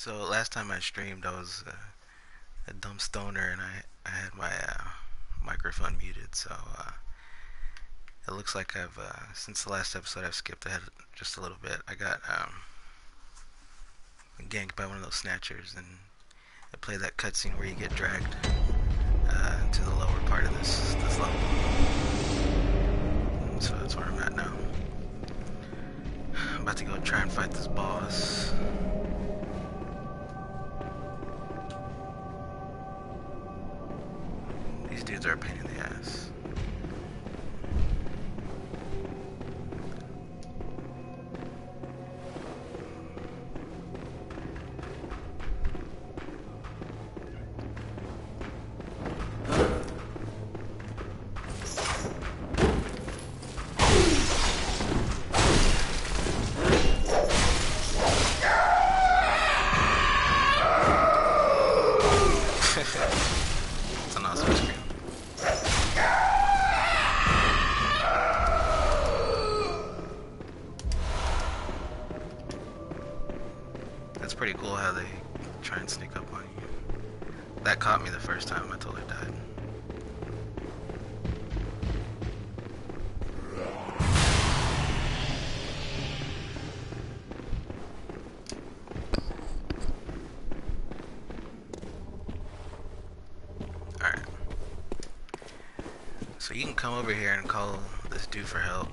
So last time I streamed, I was uh, a dumb stoner, and I I had my uh, microphone muted. So uh, it looks like I've uh, since the last episode I've skipped ahead just a little bit. I got um, ganked by one of those snatchers, and I played that cutscene where you get dragged uh, to the lower part of this this level. So that's where I'm at now. I'm about to go try and fight this boss. These dudes are a pain in the ass. So you can come over here and call this dude for help.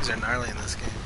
Pigs are gnarly in this game.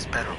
espero.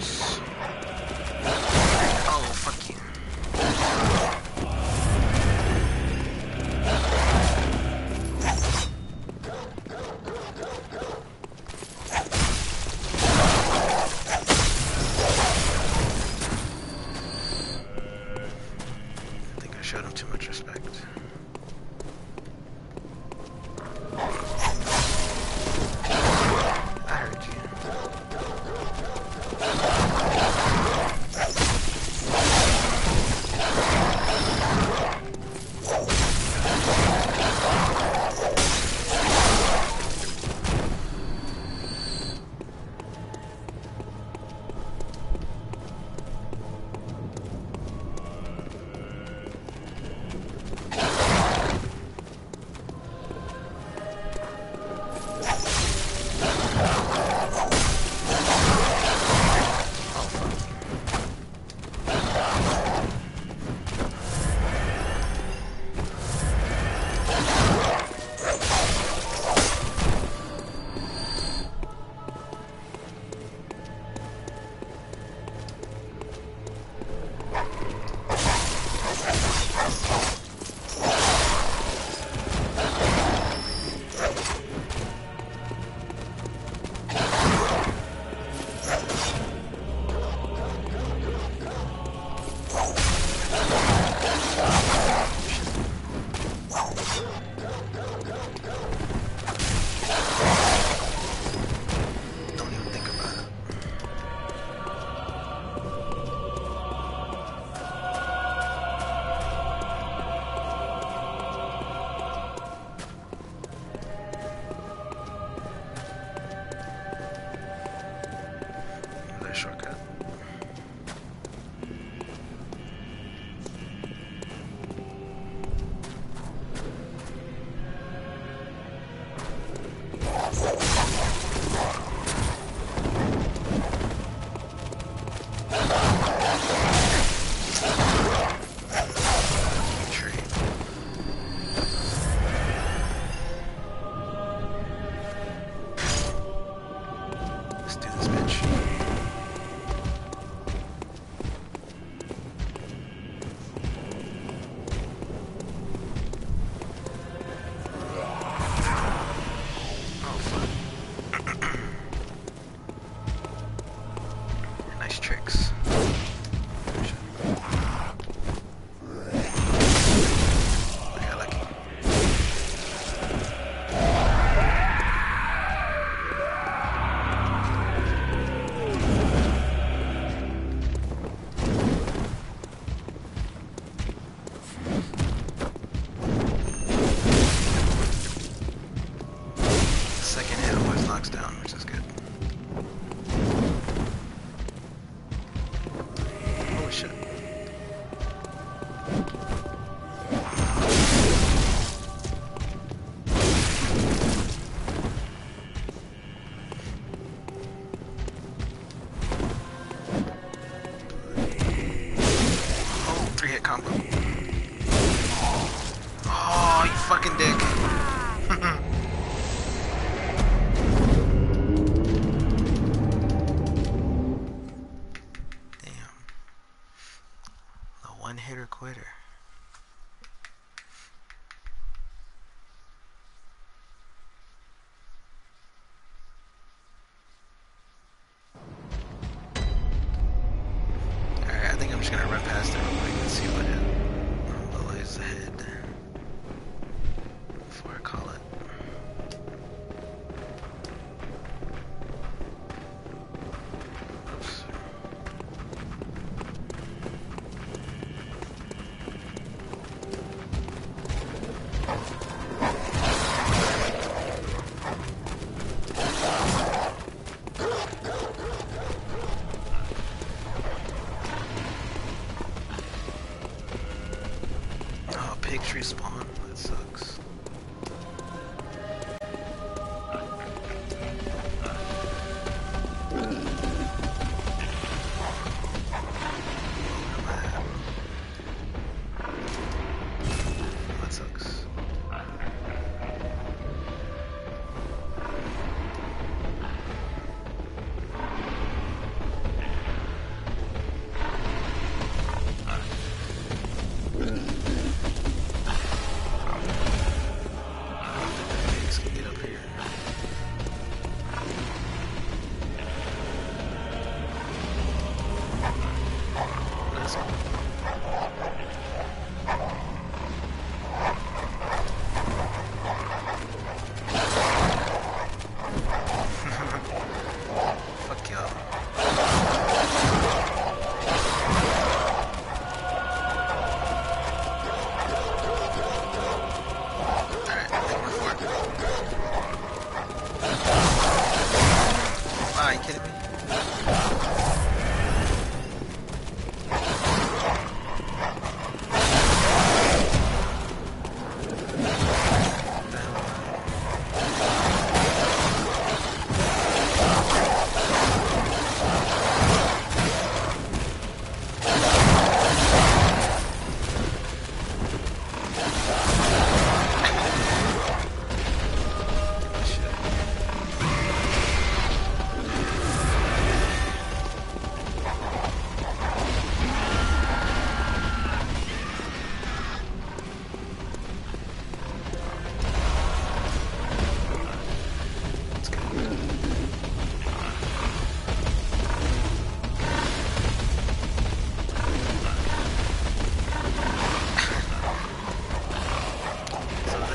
Fucking dick.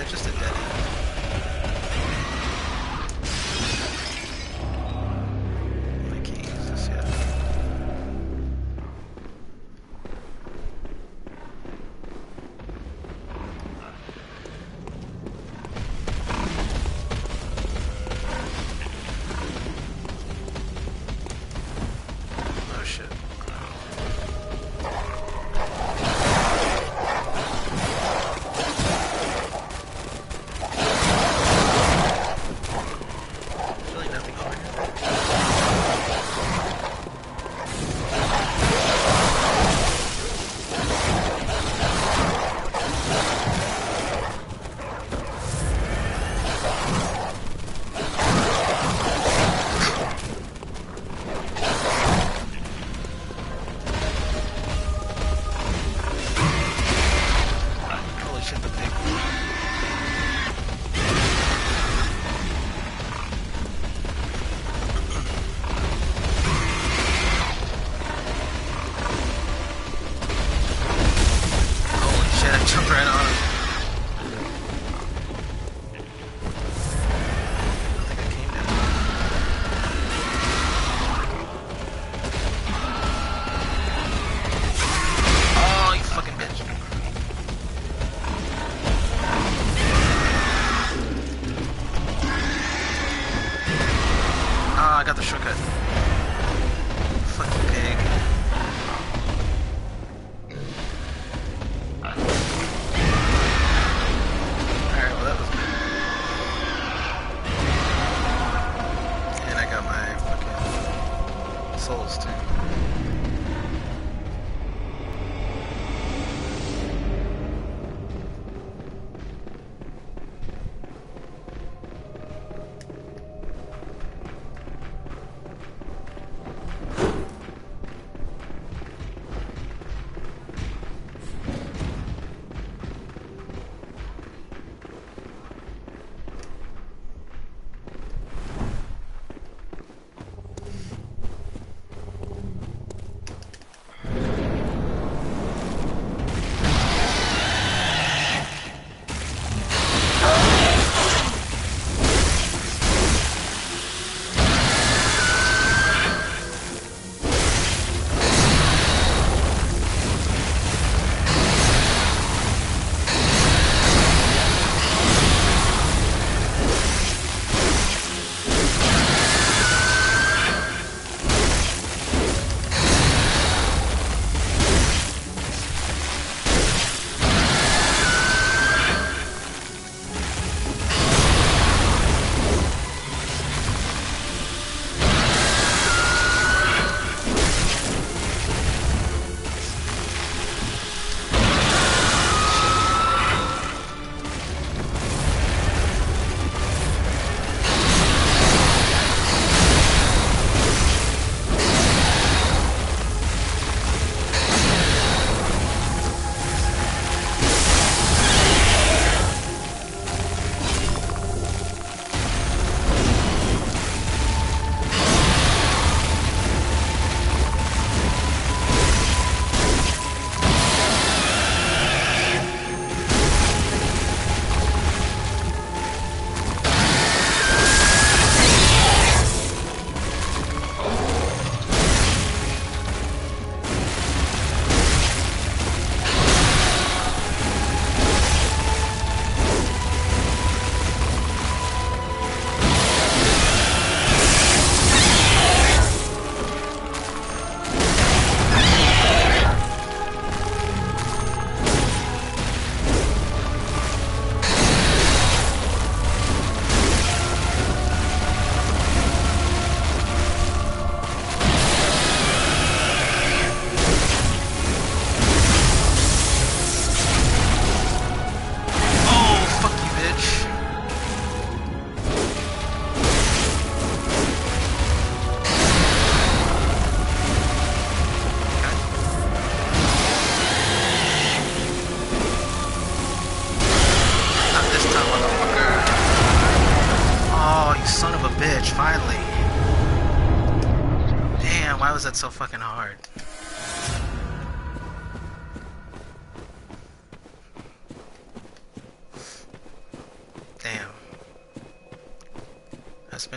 Just a dead end?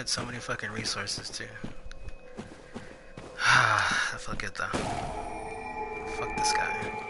so many fucking resources too. Ah, fuck it though. Fuck this guy.